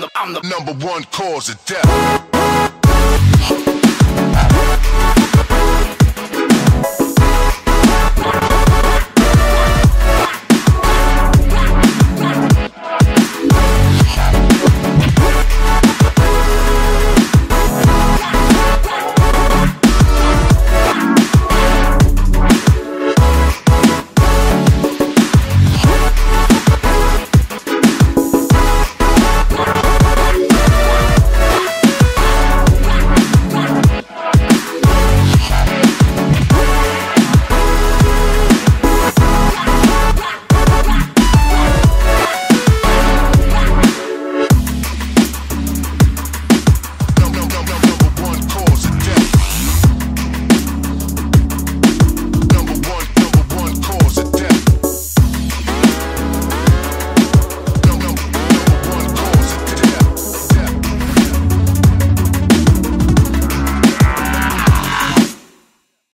I'm the, I'm the number one cause of death.